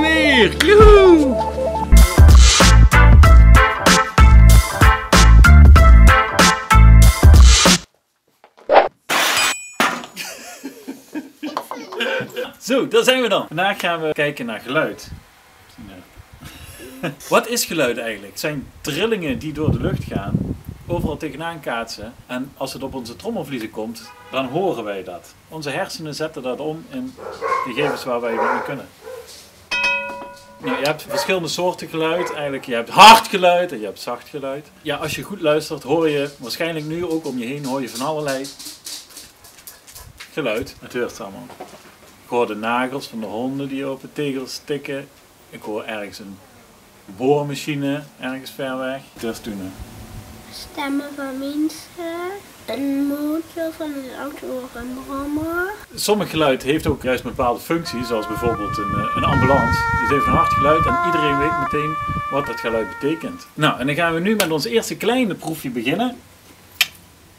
weer! Joehoe! Zo, daar zijn we dan. Vandaag gaan we kijken naar geluid. Wat is geluid eigenlijk? Het zijn trillingen die door de lucht gaan, overal tegenaan kaatsen. En als het op onze trommelvliezen komt, dan horen wij dat. Onze hersenen zetten dat om in gegevens waar wij mee kunnen. Nou, je hebt verschillende soorten geluid. Eigenlijk, je hebt hard geluid en je hebt zacht geluid. Ja, als je goed luistert, hoor je waarschijnlijk nu ook om je heen hoor je van allerlei geluid. Het hoort allemaal. Ik hoor de nagels van de honden die op de tegels tikken. Ik hoor ergens een boormachine ergens ver weg. Durf doen. hè. Stemmen van mensen. Een motor van een auto of een brommer. Sommig geluid heeft ook juist een bepaalde functie, zoals bijvoorbeeld een, eh, een ambulance. Dus heeft een hard geluid en iedereen weet meteen wat dat geluid betekent. Nou, en dan gaan we nu met ons eerste kleine proefje beginnen.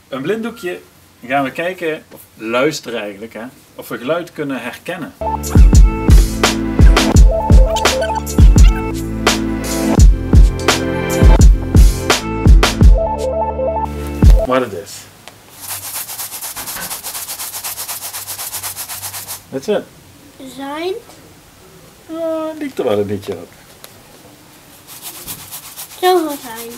Een blinddoekje. Gaan we kijken, of luisteren eigenlijk, hè, of we geluid kunnen herkennen. Wat het is. That's it. Zijn. Ja, ligt er wel een beetje op. Zoveel zijn.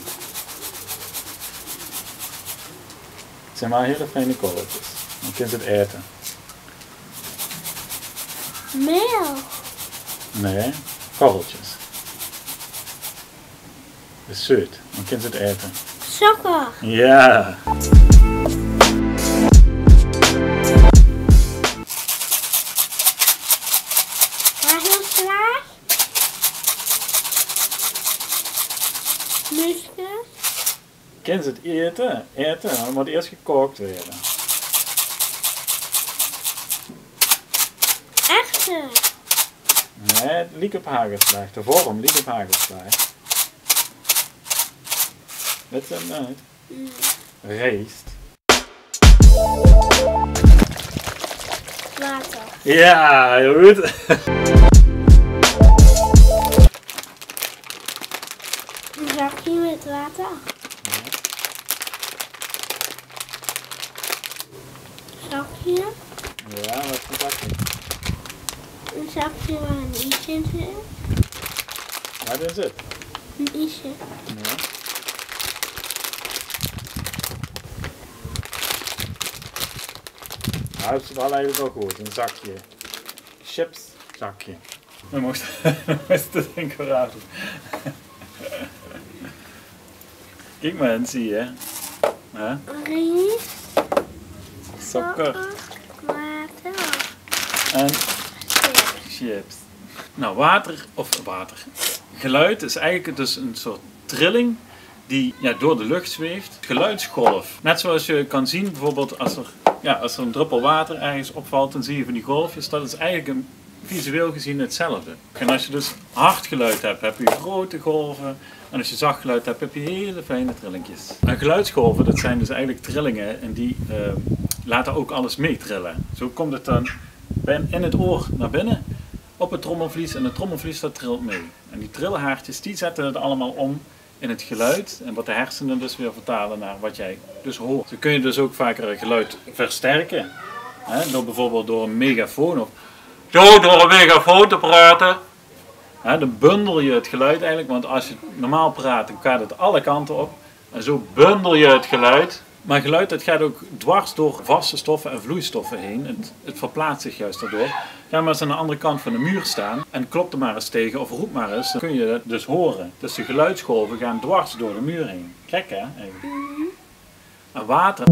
Het zijn maar hele fijne korreltjes. Dan je het eten. Meel. Nee, korreltjes. Het is zoet. Dan kun je het eten. Sokken. Ja. Hagelslag. Muskus. Je het eten? Eten, dan moet eerst gekookt worden. Echte. Nee, het liep op hagelslag. De vorm liep op hagelslag. Let them uit. Rijst. Water. Ja, heel goed. Een zakje met water. Zakje. Ja, wat is dat? Een zakje waar een isje in zit. Wat is het? Een isje. Ja. Nou, het is wel eigenlijk wel goed. Een zakje. Chips zakje. We moesten, we moesten denken raar doen. Kijk maar en zie je. Rijst. Sokker Water. en Chips. chips. Nou, water of water. Geluid is eigenlijk dus een soort trilling die ja, door de lucht zweeft. Geluidsgolf. Net zoals je kan zien, bijvoorbeeld als er, ja, als er een druppel water ergens opvalt, dan zie je van die golfjes. Dat is eigenlijk een, visueel gezien hetzelfde. En als je dus hard geluid hebt, heb je grote golven. En als je zacht geluid hebt, heb je hele fijne trillingjes. En geluidsgolven, dat zijn dus eigenlijk trillingen en die ehm, laten ook alles meetrillen. Zo komt het dan in het oor naar binnen op het trommelvlies en het trommelvlies dat trilt mee. En die trilhaartjes die zetten het allemaal om in het geluid en wat de hersenen dus weer vertalen naar wat jij dus hoort. Zo kun je dus ook vaker geluid versterken. Hè, door bijvoorbeeld door een megafoon of zo door een megafoon te praten. Hè, dan bundel je het geluid eigenlijk, want als je normaal praat dan gaat het alle kanten op. En zo bundel je het geluid. Maar geluid gaat ook dwars door vaste stoffen en vloeistoffen heen. Het, het verplaatst zich juist daardoor. Ga maar eens aan de andere kant van de muur staan en klop er maar eens tegen of roep maar eens. Dan kun je het dus horen. Dus de geluidsgolven gaan dwars door de muur heen. Gek hè? En water.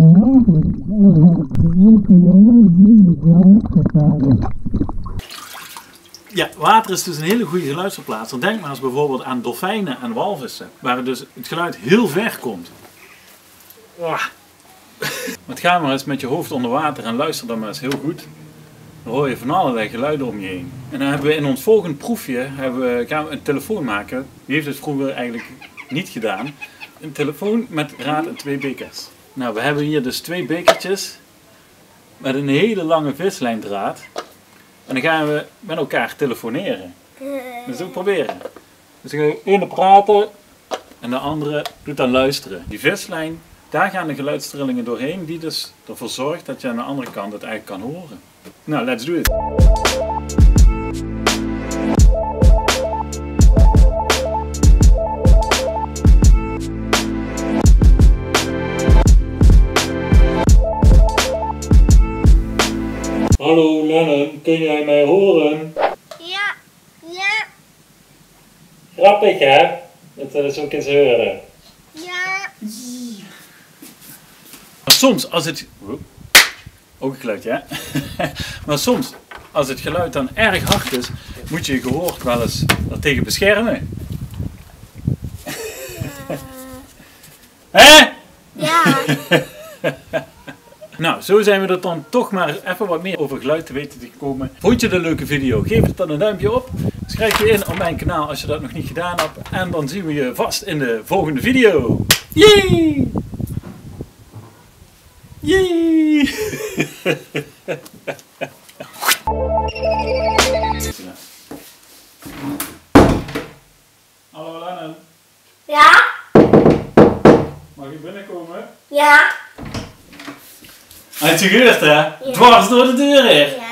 Ja, water is dus een hele goede geluidsverplaatser. Denk maar eens bijvoorbeeld aan dolfijnen en walvissen, waar dus het geluid heel ver komt. Wah. Want ga maar eens met je hoofd onder water en luister dan maar eens heel goed. Dan hoor je van allerlei geluiden om je heen. En dan hebben we in ons volgende proefje hebben we, gaan we een telefoon maken. Wie heeft het vroeger eigenlijk niet gedaan? Een telefoon met raad en twee bekers. Nou, we hebben hier dus twee bekertjes met een hele lange vislijndraad. En dan gaan we met elkaar telefoneren. Eh, Dus ook proberen. Dus je ene praten en de andere doet dan luisteren. Die vislijn, daar gaan de geluidstrillingen doorheen, die dus ervoor zorgt dat je aan de andere kant het eigenlijk kan horen. Nou, let's do it. Hallo Lennon, kun jij mij horen? Ja, ja, Grappig hè? Dat we dat ook eens horen. ja. Maar soms als het... Ook een geluidje hè? maar soms als het geluid dan erg hard is, moet je je gehoor wel eens tegen beschermen. Hè? Ja, Nou, zo zijn we er dan toch maar even wat meer over geluid te weten te komen. Vond je het een leuke video? Geef het dan een duimpje op. Schrijf je in op mijn kanaal als je dat nog niet gedaan hebt. En dan zien we je vast in de volgende video. Yay! Hallo Lennon, ja, mag ik binnenkomen? ja, Hij gehoord hè? Dwars door de deur hier. ja.